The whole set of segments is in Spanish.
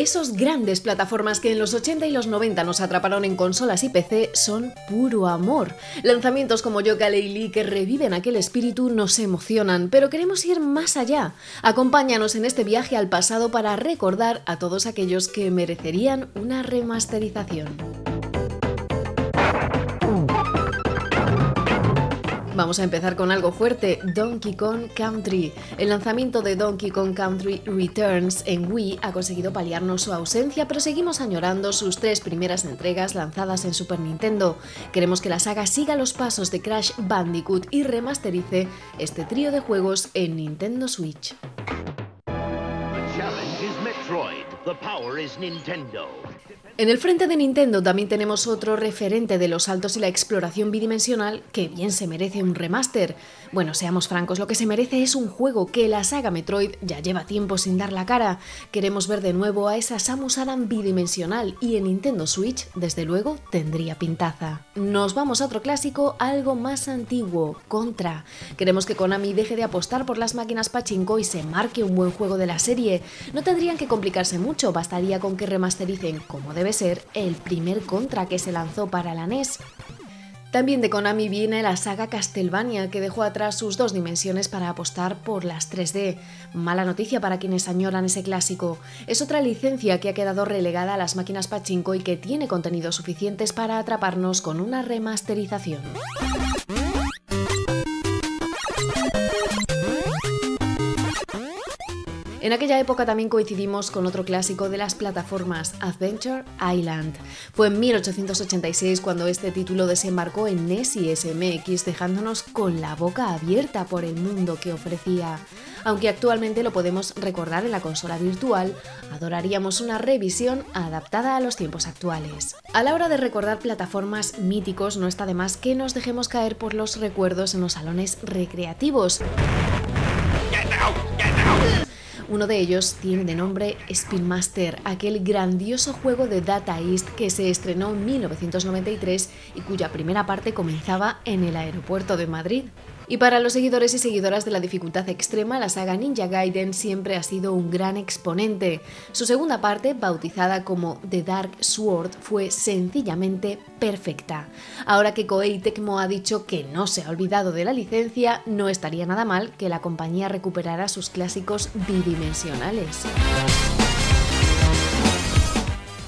Esos grandes plataformas que en los 80 y los 90 nos atraparon en consolas y PC son puro amor. Lanzamientos como Yoka Laylee que reviven aquel espíritu nos emocionan, pero queremos ir más allá. Acompáñanos en este viaje al pasado para recordar a todos aquellos que merecerían una remasterización. Vamos a empezar con algo fuerte, Donkey Kong Country. El lanzamiento de Donkey Kong Country Returns en Wii ha conseguido paliarnos su ausencia, pero seguimos añorando sus tres primeras entregas lanzadas en Super Nintendo. Queremos que la saga siga los pasos de Crash Bandicoot y remasterice este trío de juegos en Nintendo Switch. En el frente de Nintendo también tenemos otro referente de los saltos y la exploración bidimensional que bien se merece un remaster. Bueno, seamos francos, lo que se merece es un juego que la saga Metroid ya lleva tiempo sin dar la cara. Queremos ver de nuevo a esa Samus Aran bidimensional y en Nintendo Switch, desde luego, tendría pintaza. Nos vamos a otro clásico, algo más antiguo, Contra. Queremos que Konami deje de apostar por las máquinas pachinko y se marque un buen juego de la serie. No tendrían que complicarse mucho, bastaría con que remastericen, como debe ser, el primer Contra que se lanzó para la NES. También de Konami viene la saga Castlevania, que dejó atrás sus dos dimensiones para apostar por las 3D. Mala noticia para quienes añoran ese clásico. Es otra licencia que ha quedado relegada a las máquinas pachinko y que tiene contenidos suficientes para atraparnos con una remasterización. En aquella época también coincidimos con otro clásico de las plataformas, Adventure Island. Fue en 1886 cuando este título desembarcó en NES y SMX, dejándonos con la boca abierta por el mundo que ofrecía. Aunque actualmente lo podemos recordar en la consola virtual, adoraríamos una revisión adaptada a los tiempos actuales. A la hora de recordar plataformas míticos, no está de más que nos dejemos caer por los recuerdos en los salones recreativos. Uno de ellos tiene de nombre Spin Master, aquel grandioso juego de Data East que se estrenó en 1993 y cuya primera parte comenzaba en el aeropuerto de Madrid. Y para los seguidores y seguidoras de la dificultad extrema, la saga Ninja Gaiden siempre ha sido un gran exponente. Su segunda parte, bautizada como The Dark Sword, fue sencillamente perfecta. Ahora que Koei Tecmo ha dicho que no se ha olvidado de la licencia, no estaría nada mal que la compañía recuperara sus clásicos bidimensionales.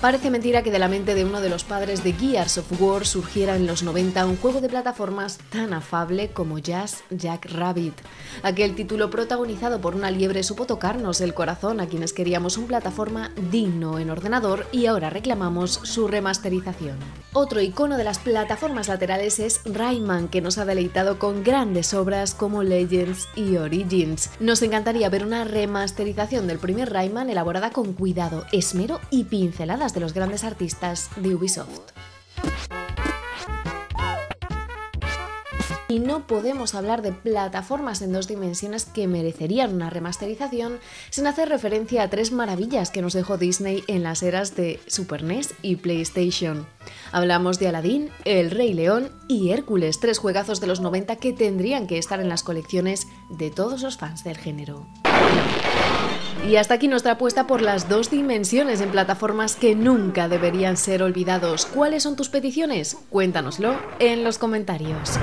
Parece mentira que de la mente de uno de los padres de Gears of War surgiera en los 90 un juego de plataformas tan afable como Jazz Jack Rabbit. Aquel título protagonizado por una liebre supo tocarnos el corazón a quienes queríamos un plataforma digno en ordenador y ahora reclamamos su remasterización. Otro icono de las plataformas laterales es Rayman, que nos ha deleitado con grandes obras como Legends y Origins. Nos encantaría ver una remasterización del primer Rayman elaborada con cuidado, esmero y pinceladas de los grandes artistas de Ubisoft. Y no podemos hablar de plataformas en dos dimensiones que merecerían una remasterización sin hacer referencia a tres maravillas que nos dejó Disney en las eras de Super NES y PlayStation. Hablamos de Aladdin, El Rey León y Hércules, tres juegazos de los 90 que tendrían que estar en las colecciones de todos los fans del género. Y hasta aquí nuestra apuesta por las dos dimensiones en plataformas que nunca deberían ser olvidados. ¿Cuáles son tus peticiones? Cuéntanoslo en los comentarios.